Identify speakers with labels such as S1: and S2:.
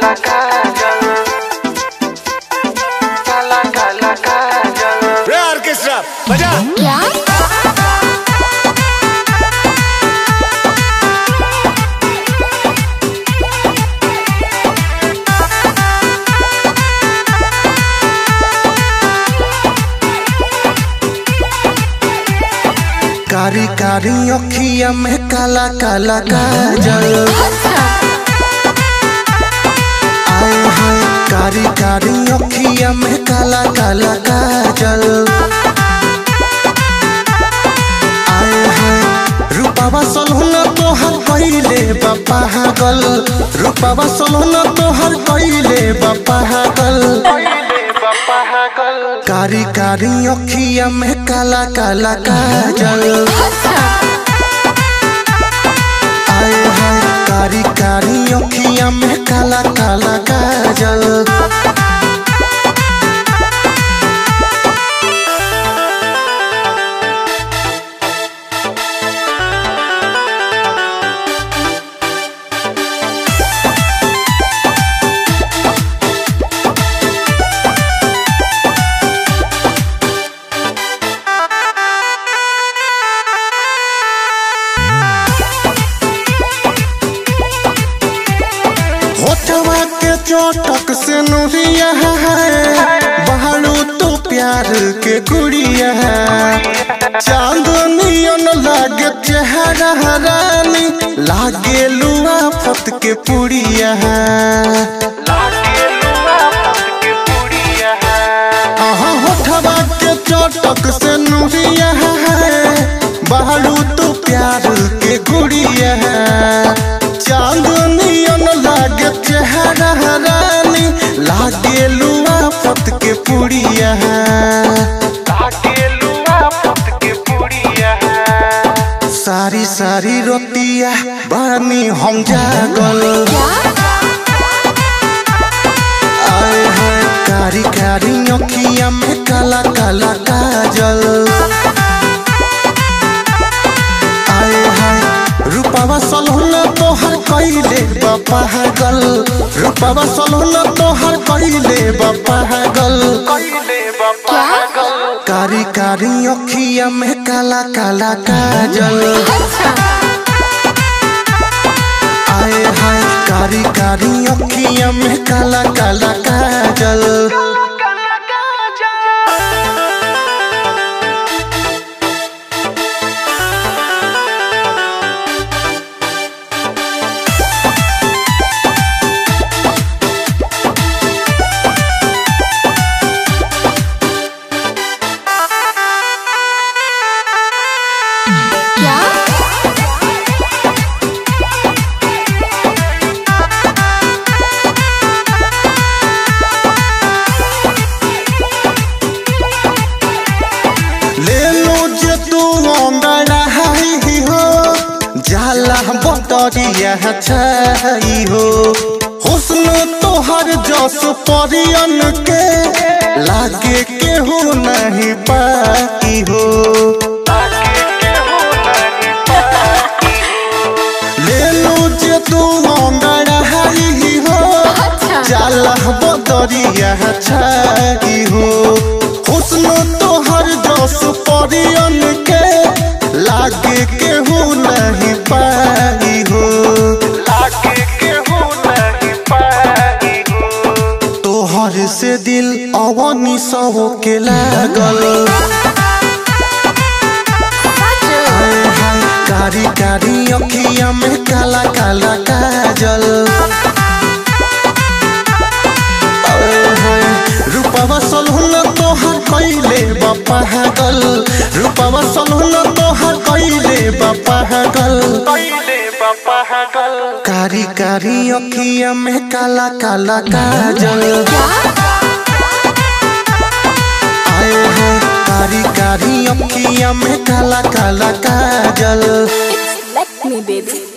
S1: काला काजल काला काला काजल
S2: रे ऑर्केस्ट्रा बजा
S3: क्या?
S4: कारी कारी अखिया में काला काला काजल। काला काला काजल। आए हाय रूपावा सलहुना तोहर कइले बापा हागल। रूपावा सलहुना तोहर कइले बापा हागल। कारी कारी अखिया में काला काला काजल। आए हाय, कारी कारी अखिया में काला काला काजल। चोटक से नुरिया है। बहारू तो प्यार के गुड़िया है। चांदनियन लागे चेहरा रानी लागे लुआ फत के पुड़िया है। चोटक से नुरिया है। बहारू सारी सारी रोतिया बानी हम जागल। आए हैं कारी कारी अखिया में काला काला काजल। हैं रूपावा सलहुना तोहर कइले बापा हगल। रूपावा सलहुना तोहर बापा हगल। कारी कारी अखिया में काला काला काजल। आए हाय कारी कारी अखिया में काला काला काजल। जाला बटरिया हो हुस्न तोहर जस परियन के लागे केहू नहीं पाई हो ले लो जे तू हो जाला बदरिया छाई। के लागल कारी कारी अखिया में काला काला काजल तोहर कइले बापा तोहर कइले बापा कारी कारी अखिया में काला काला काजल अखिया में काला काला काजल
S3: Let me.